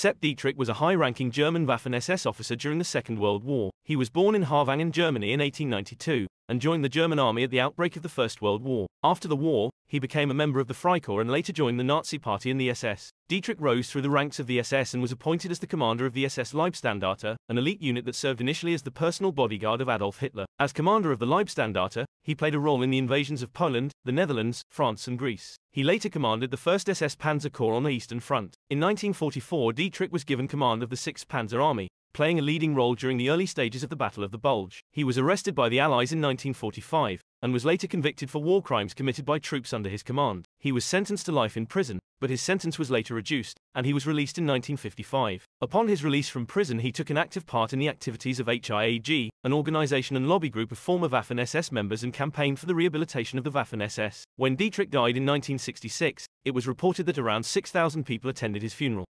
Sepp Dietrich was a high-ranking German Waffen-SS officer during the Second World War. He was born in Hawangen, Germany in 1892, and joined the German army at the outbreak of the First World War. After the war, he became a member of the Freikorps and later joined the Nazi Party and the SS. Dietrich rose through the ranks of the SS and was appointed as the commander of the SS Leibstandarte, an elite unit that served initially as the personal bodyguard of Adolf Hitler. As commander of the Leibstandarte, he played a role in the invasions of Poland, the Netherlands, France and Greece. He later commanded the 1st SS Panzer Corps on the Eastern Front. In 1944 Dietrich was given command of the 6th Panzer Army, playing a leading role during the early stages of the Battle of the Bulge. He was arrested by the Allies in 1945, and was later convicted for war crimes committed by troops under his command. He was sentenced to life in prison, but his sentence was later reduced, and he was released in 1955. Upon his release from prison he took an active part in the activities of HIAG, an organization and lobby group of former Waffen-SS members and campaigned for the rehabilitation of the Waffen-SS. When Dietrich died in 1966, it was reported that around 6,000 people attended his funeral.